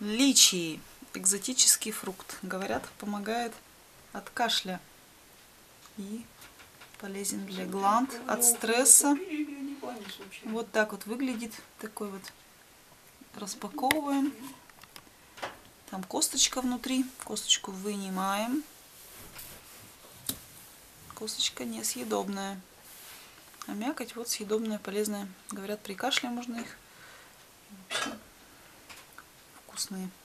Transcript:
Личи. Экзотический фрукт. Говорят, помогает от кашля. И полезен для гланд, от стресса. Вот так вот выглядит. Такой вот распаковываем. Там косточка внутри. Косточку вынимаем. Косточка несъедобная. А мякоть вот съедобная, полезная. Говорят, при кашле можно их. closely.